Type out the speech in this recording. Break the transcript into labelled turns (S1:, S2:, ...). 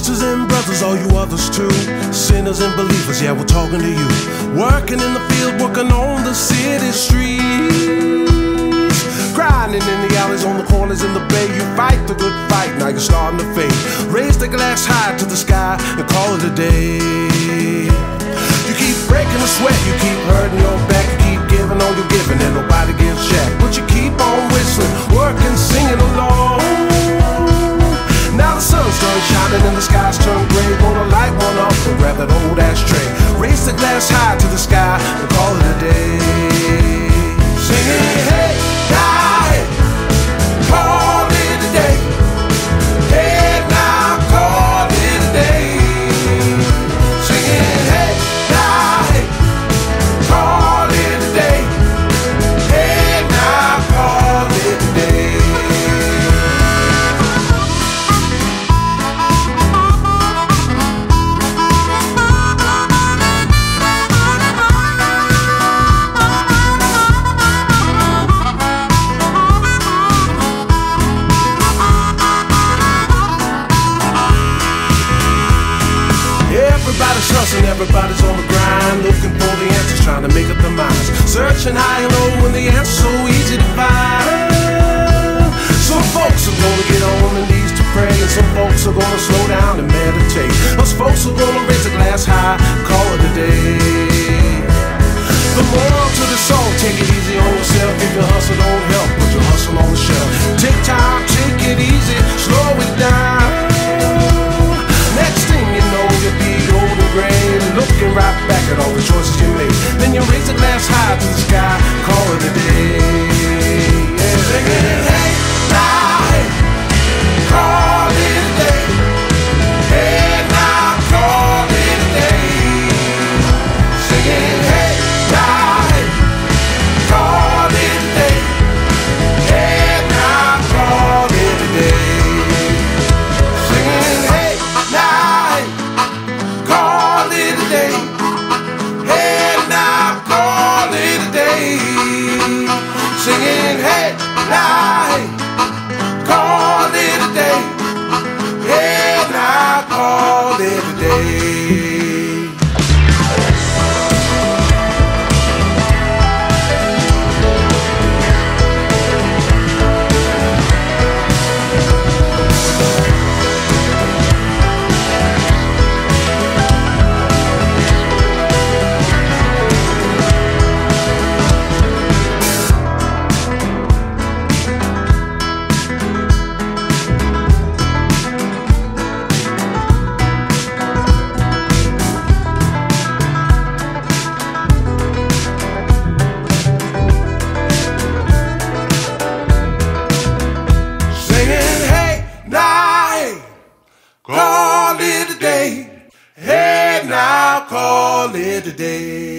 S1: Sisters and brothers, all you others too. Sinners and believers, yeah, we're talking to you. Working in the field, working on the city streets. Grinding in the alleys, on the corners, in the bay. You fight the good fight, now you're starting to fade. Raise the glass high to the sky and call it a day. You keep breaking the sweat, you keep hurting your back, you keep giving all you're giving, and nobody gives Hustling, everybody's on the grind, looking for the answers, trying to make up their minds. Searching high and low when the answer's so easy to find. Some folks are gonna get on their knees to pray, and some folks are gonna slow down and meditate. Us folks are gonna raise a glass high, call it a day. The moral to the song, take it easy on yourself. If your hustle don't help, put your hustle on the shelf. Take time, take it easy, slow it down. Call it